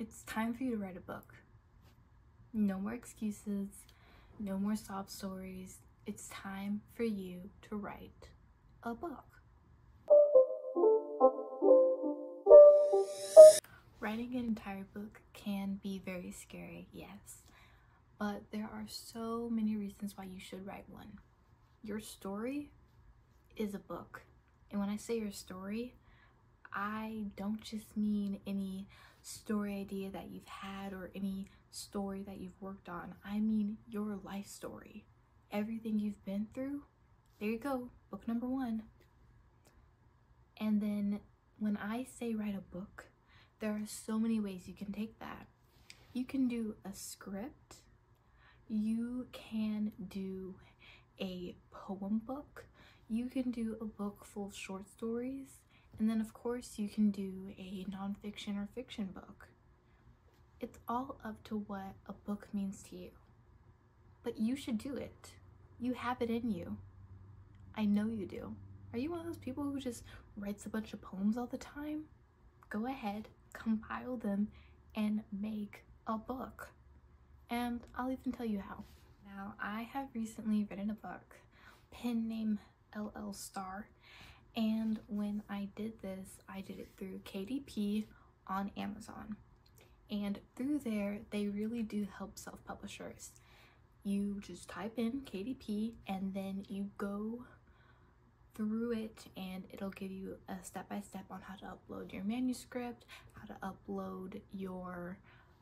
it's time for you to write a book. No more excuses, no more sob stories. It's time for you to write a book. Writing an entire book can be very scary, yes, but there are so many reasons why you should write one. Your story is a book, and when I say your story, I don't just mean any story idea that you've had or any story that you've worked on. I mean your life story. Everything you've been through. There you go, book number one. And then when I say write a book, there are so many ways you can take that. You can do a script, you can do a poem book, you can do a book full of short stories, and then, of course, you can do a nonfiction or fiction book. It's all up to what a book means to you. But you should do it. You have it in you. I know you do. Are you one of those people who just writes a bunch of poems all the time? Go ahead, compile them, and make a book. And I'll even tell you how. Now, I have recently written a book, pen name LL Starr, and when I did this, I did it through KDP on Amazon. And through there, they really do help self-publishers. You just type in KDP and then you go through it and it'll give you a step-by-step -step on how to upload your manuscript, how to upload your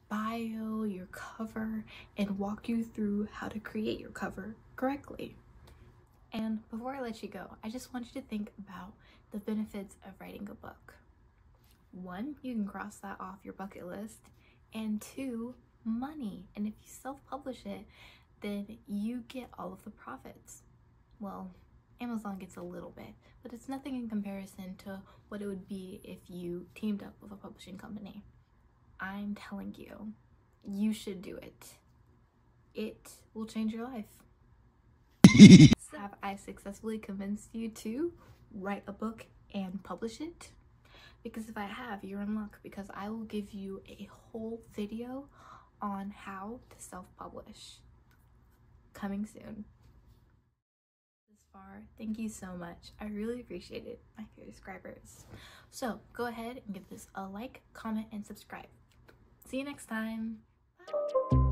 bio, your cover, and walk you through how to create your cover correctly. And before I let you go, I just want you to think about the benefits of writing a book. One, you can cross that off your bucket list. And two, money. And if you self-publish it, then you get all of the profits. Well, Amazon gets a little bit, but it's nothing in comparison to what it would be if you teamed up with a publishing company. I'm telling you, you should do it. It will change your life. Have I successfully convinced you to write a book and publish it? Because if I have, you're in luck because I will give you a whole video on how to self-publish. Coming soon. This far, thank you so much. I really appreciate it, my subscribers. So go ahead and give this a like, comment, and subscribe. See you next time. Bye.